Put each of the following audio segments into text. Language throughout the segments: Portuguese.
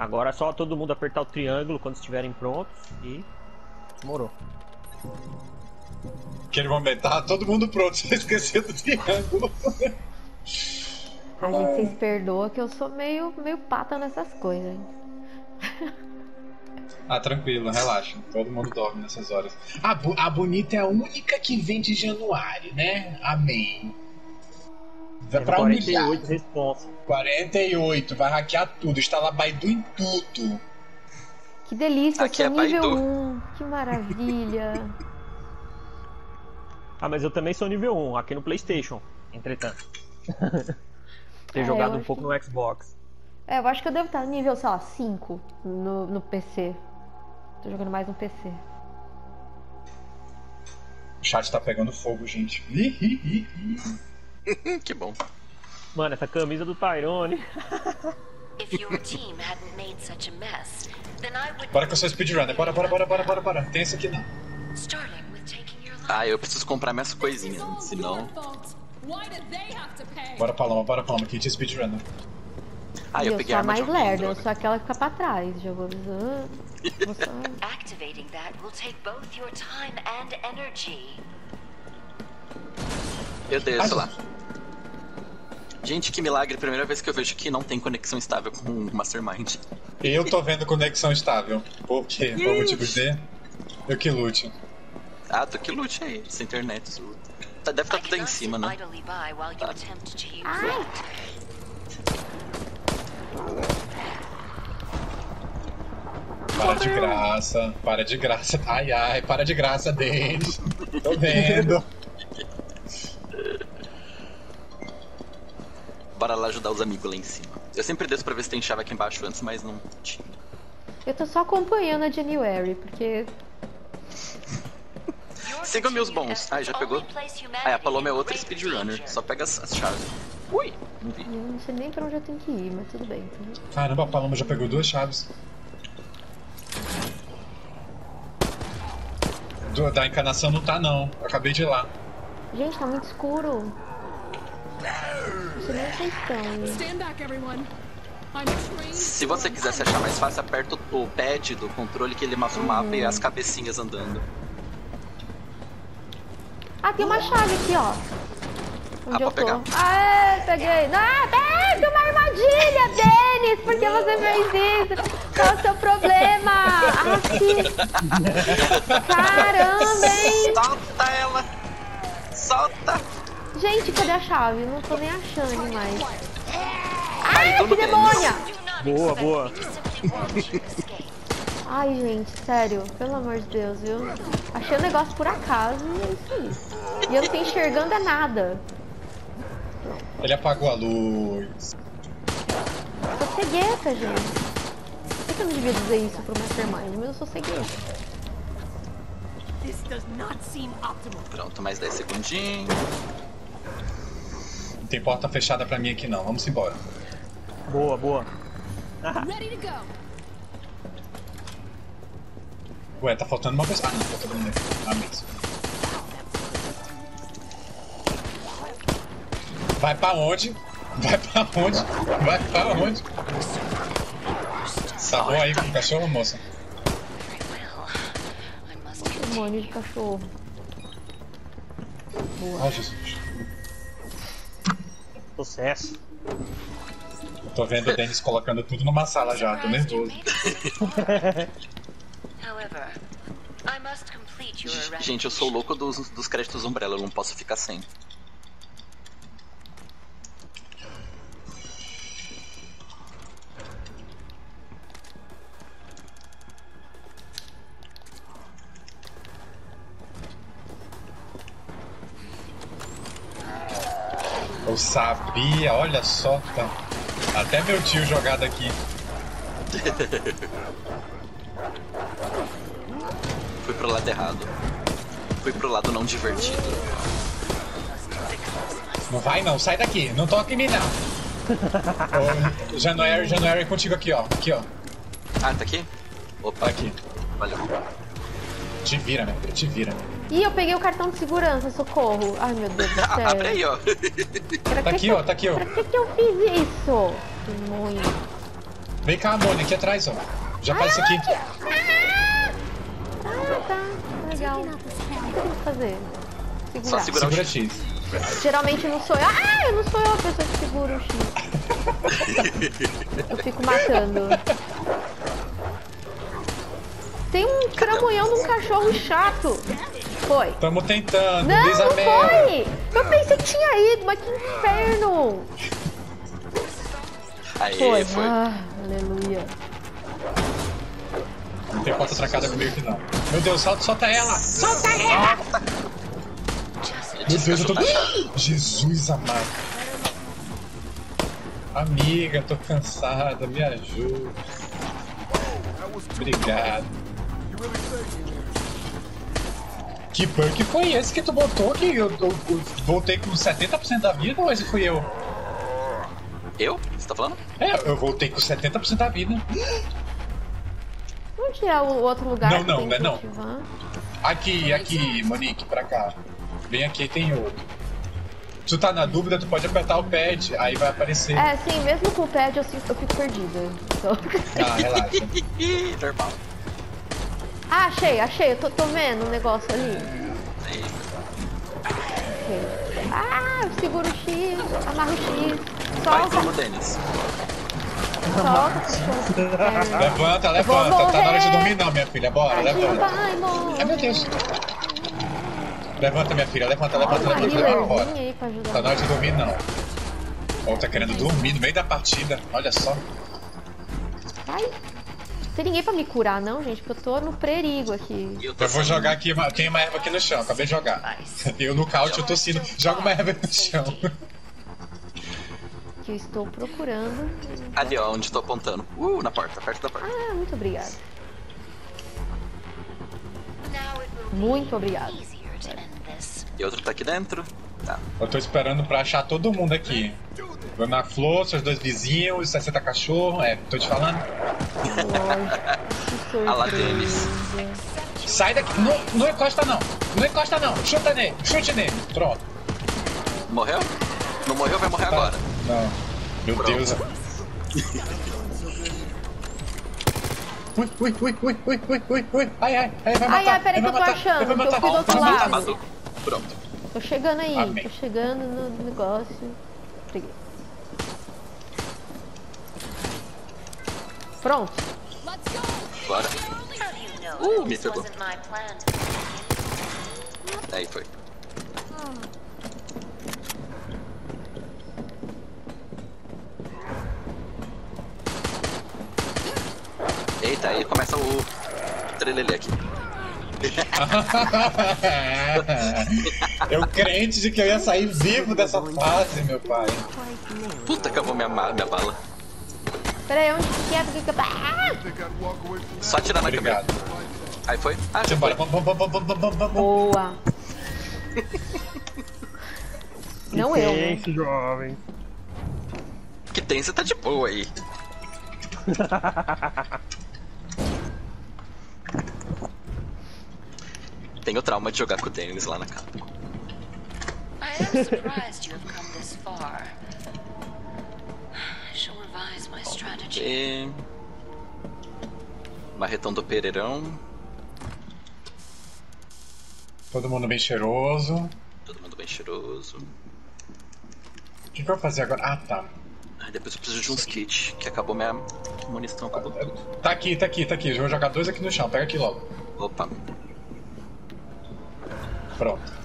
Agora é só todo mundo apertar o triângulo quando estiverem prontos e. Demorou. Aquele momento, tá todo mundo pronto, você esqueceu do triângulo. A gente vocês perdoam que eu sou meio, meio pata nessas coisas. Ah, tranquilo, relaxa. Todo mundo dorme nessas horas. A, a Bonita é a única que vem de Januário, né? Amém. Vai pra humilhar. 48 responsa. 48, vai hackear tudo, instalar Baidu em tudo. Que delícia, Aqui eu sou é nível Baidu. 1. Que maravilha. Ah, mas eu também sou nível 1 aqui no PlayStation, entretanto. Ter É, jogado um pouco que- no Xbox. É, eu acho que eu devo estar no nível, sei lá, 5 no, no PC. Tô jogando mais no PC. O chat tá pegando fogo, gente. Ih, ih, ih, ih. que bom. Mano, essa camisa do Tyrone. If your team hadn't made such a mess, then I would Bora que eu sou speedrunner. Bora, bora, bora, bora, bora, bora. Tem esse aqui não. starting with taking your life. Ah, eu preciso comprar minhas coisinhas, senão. Bora, Paloma, bora, Paloma, que de speedrunner. Ah, eu eu peguei sou a mais lerda, eu sou aquela que fica pra trás. Já vou avisando. Activating that will take both your time and energy. Eu desço Ah, lá. Gente, que milagre, primeira vez que eu vejo que não tem conexão estável com o Mastermind. Eu tô vendo conexão estável. Por quê? Por motivo de. Eu que lute. Ah, tu que lute aí, essa internet. Tá, deve estar I tudo aí em cima, né? Ai! it. Para de graça, para de graça. Ai, ai, para de graça deles. Tô vendo. Bora lá ajudar os amigos lá em cima. Eu sempre desço pra ver se tem chave aqui embaixo antes, mas não tinha. Eu tô só acompanhando a January, porque Siga meus bons. Ah, já pegou? Ah, a Paloma é outra speedrunner. Só pega as, as chaves. Ui, não vi. eu não sei nem pra onde eu tenho que ir, mas tudo bem. Tudo... Caramba, a Paloma já pegou duas chaves. Do- da encanação não tá, não. Eu acabei de ir lá. Gente, tá muito escuro. Se você quiser se achar mais fácil, aperta o pad do controle que ele mostra o mapa e as cabecinhas andando. Ah, tem uma chave aqui, ó. Onde Ah, eu tô. pegar. Aê, peguei. Ah, pega uma armadilha, Denis! Por que você fez isso? Qual é o seu problema? Aqui. Caramba, hein? Solta ela! Gente, cadê a chave? Não tô nem achando mais. Ai, Ai, que demônia! Boa, boa. Ai, gente, sério. Pelo amor de Deus, viu? Achei o negócio por acaso e é isso aí. E eu não tô enxergando é nada. Ele apagou a luz. Eu sou cegueta, gente. Por que que eu não devia dizer isso pro Mastermind? Mas eu sou cegueta. This does not seem optimal. Pronto, mais 10 segundinhos. Não tem porta fechada pra mim aqui, não. Vamos embora. Boa, boa. Ready to go. Ué, tá faltando uma pessoa. Ah, não, tá todo mundo aqui. Ah, mesmo. Vai pra onde? Vai pra onde? Vai pra onde? Tá bom aí com o cachorro, moça? Demônio de cachorro. Ai, Jesus. Sucesso. Tô vendo o Denis colocando tudo numa sala já, tô nervoso. Gente, eu sou o louco dos, dos créditos Umbrella, eu não posso ficar sem. Sabia, olha só, tá. Até meu tio jogado aqui. Fui pro lado errado. Fui pro lado não divertido. Não vai não, sai daqui, não toca em mim não. Ô, January, January contigo aqui, ó. Aqui, ó. Ah, tá aqui? Opa, Aqui. valeu. Te vira, né? Te vira. Ih, eu peguei o cartão de segurança, socorro. Ai, meu Deus do céu. Ah, abre aí, ó. Pra Tá aqui, que ó, eu- tá aqui, ó. Pra que que eu fiz isso? Demônio. Vem cá, Mônica, aqui atrás, ó. Já aparece aqui. Ah, tá. Legal. O que eu tenho que fazer? Só Segurar. segurar Segura o X. X. Geralmente não sou eu. Ah, eu não sou eu a pessoa que segura o X. Eu fico matando. Tem um cramunhão num cachorro chato. Foi. Tamo tentando, Não, diz a não foi! Eu pensei que tinha ido, mas que inferno! Aí, Foi. foi. Ah, aleluia. Não tem porta trancada comigo aqui não. Meu Deus, solta, solta ela! Solta ela! Meu Deus, eu tô. Jesus amado. Amiga, tô cansada, me ajuda. Obrigado. Que bug foi esse que tu botou que eu, eu- eu voltei com 70% da vida ou esse fui eu? Eu? Você tá falando? É, eu voltei com 70% da vida. Onde é o outro lugar Não, que não, tem não é não. Aqui, aqui, Monique, pra cá. Vem aqui, tem outro. Se tu tá na dúvida, tu pode apertar o pad, aí vai aparecer. É, sim, mesmo com o pad eu, eu fico perdida. Então... Ah, relaxa. Normal. Ah, achei, achei. Eu tô, tô vendo um negócio ali. Ok. Ah, eu seguro o X, amarro o X. vai, Solta, vamos, Denis. solta. É. Levanta, levanta. Tá na hora de dormir não, minha filha. Bora, A gente levanta. vai. Ai, meu Deus. Levanta, minha filha. Levanta, levanta, Uma levanta. Levanta, bora. Tá na hora de dormir não. Ou tá querendo dormir no meio da partida. Olha só. Ai. Não tem ninguém pra me curar, não, gente, porque eu tô no perigo aqui. Eu tô Eu vou jogar aqui, tem uma erva aqui no chão, acabei de jogar. Eu no caute, eu tossindo. Joga uma erva no chão. Que eu estou procurando. Ali, ó, onde tô apontando. Uh, na porta, perto da porta. Ah, muito obrigada. Muito obrigada. E outro tá aqui dentro. Tá. Eu tô esperando pra achar todo mundo aqui. Dona Flor, seus dois vizinhos, 60 cachorro, é, tô te falando. A lá deles. Sai daqui, não, não encosta não, não encosta não, chuta nele, chute nele, pronto. Morreu? Não morreu, vai morrer agora. Não, meu Pronto. Deus. Ui, ui, ui, ui, ui, ui, ui, ui, ai, ai, ai, vai Ai, matar, ai, peraí vai que eu tô matar, achando, vai que eu matar. fui do outro Tá, lado. tá. Pronto. Tô chegando aí, Amém. tô chegando no negócio. Peguei. Pronto. Let's go. Bora. Uh, me pegou. wasn't my plan? Aí foi. Eita, aí começa o trelelê aqui. Eu crente de que eu ia sair vivo dessa fase, meu pai. Puta, acabou minha, minha bala. Pera aí, onde que é? Porque que eu... Ah! Só atirar na câmera. Aí foi? Ah, já foi. Boa. Não eu, né? Tenso, jovem. Que tem, você tá de boa aí. Tenho trauma de jogar com o Dennis lá na casa. I am surprised you have come this far. My strategy. Marretão do Pereirão. Todo mundo bem cheiroso. Todo mundo bem cheiroso. O que, que eu vou fazer agora? Ah, tá. Ai, depois eu preciso de uns kits, que acabou minha munição, acabou tudo. Tá aqui, tá aqui, tá aqui. Eu vou jogar dois aqui no chão. Pega aqui logo. Opa. Pronto.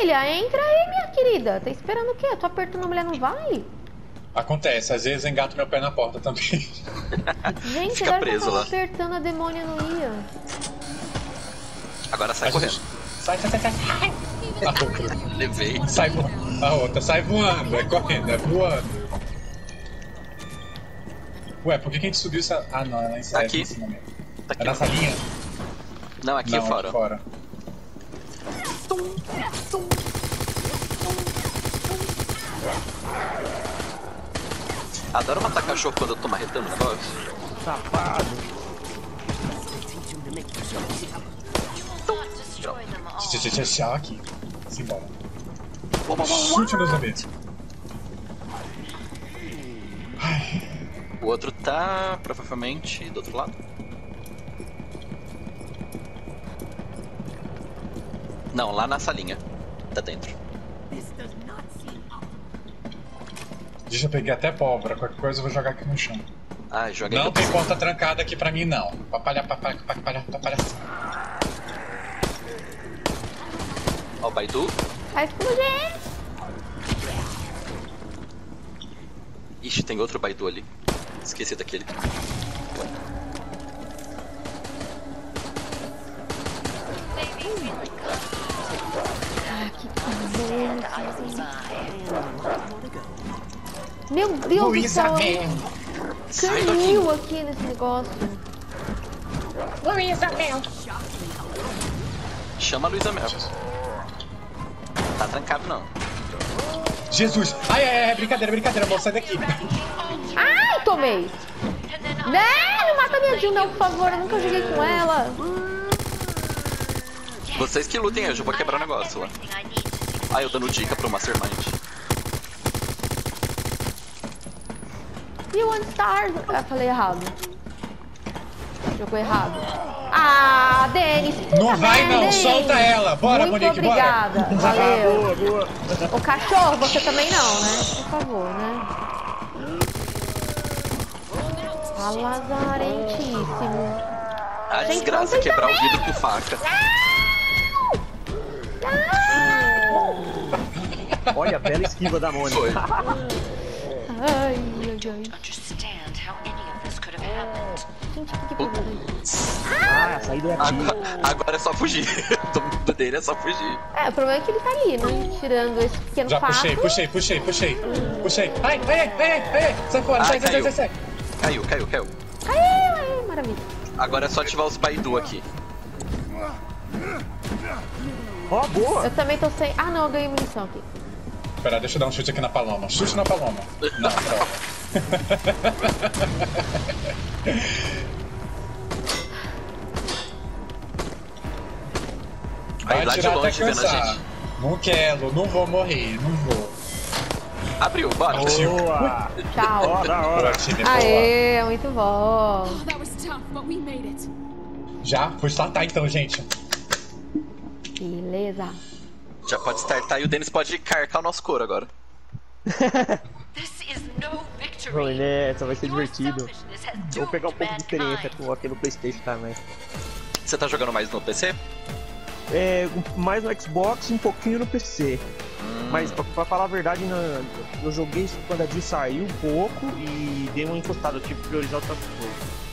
Filha, entra aí, minha querida. Tá esperando o quê? Tô apertando a mulher, não vai? Acontece, às vezes engato meu pé na porta também. Gente, Fica agora que eu preso tava lá. apertando a demônia não ia. Agora sai A correndo. gente- Sai, sai, sai, sai. A outra. Levei. Sai voando. A outra sai voando, é correndo, é voando. Ué, por que, que a gente subiu essa. Ah, não, é lá em cima. Aqui. nesse momento. Tá É aqui. na salinha? Não, aqui não, fora. Aqui fora. Adoro matar cachorro quando eu tô marretando o negócio. Safado. Tchau, aqui. Simbora. Chute no zumbi. O outro tá provavelmente do outro lado. Não, lá na salinha. Tá dentro. Deixa eu pegar até pólvora. Qualquer coisa eu vou jogar aqui no chão. Ah, joguei Não tem porta trancada aqui pra mim, não. Papalha, papalha, papalha, papalha. Ó, o Baidu. Vai explodir! Ixi, tem outro Baidu ali. Esqueci daquele. Ah, que. Meu Deus do céu! Mel. Daqui. aqui nesse negócio. Luísa Mel. Chama a Luísa Mel. Tá trancado não. Jesus. Ai, ai, ai, brincadeira, brincadeira, moça, sai daqui. Ai, tomei! Né? Não mata minha Jill não, por favor. Eu nunca joguei com ela. Vocês que lutem, eu já vou quebrar o negócio lá. Ah, eu dando dica pro Mastermind. E o One Star? Ah, falei errado. Jogou errado. Ah, Denis, Não vai merda, não, solta ela. Bora, Muito Monique, bora. obrigada, valeu. boa, boa. Ô cachorro, você também não, né? Por favor, né? Ah, lazarentíssimo. A Gente, desgraça não é quebrar o vidro com faca. Olha, bela esquiva da Mônica. Foi. Ai, ai, ai. Gente, o que daí? Ah, a saída é aqui. Agora, agora é só fugir. Do mundo dele é só fugir. É, o problema é que ele tá ali, né? Tirando esse pequeno Já fato. puxei, puxei, puxei, puxei. Puxei. Ai, ai, ai, ai, ai. Sai fora, Ai, sai, sai, sai, caiu. sai, sai. Caiu, caiu, caiu. Ai, ai, maravilha. Agora é só ativar os Baidu aqui. Ó, boa. Eu também tô sem... Ah, não, eu ganhei munição aqui. Espera, deixa eu dar um chute aqui na paloma. Chute na paloma. Não, droga. Aí Vai lá de longe vendo a cansar. gente. Não quero, não vou morrer, não vou. Abriu, bora. Boa. Tchau. Ó, da hora. Time, boa. Aê, muito bom. Oh. Já? Vou startar então, gente. Beleza. Já pode startar e o Denis pode carcar o nosso couro agora. This is no victory. Oi, né? Essa vai ser divertido. Vou pegar um pouco de experiência com aqui no Playstation também. Você tá jogando mais no PC? É, mais no Xbox e um pouquinho no PC. Mas pra, pra falar a verdade, na- eu joguei quando a Jill saiu um pouco e dei uma encostada, eu tive que priorizar outras coisas.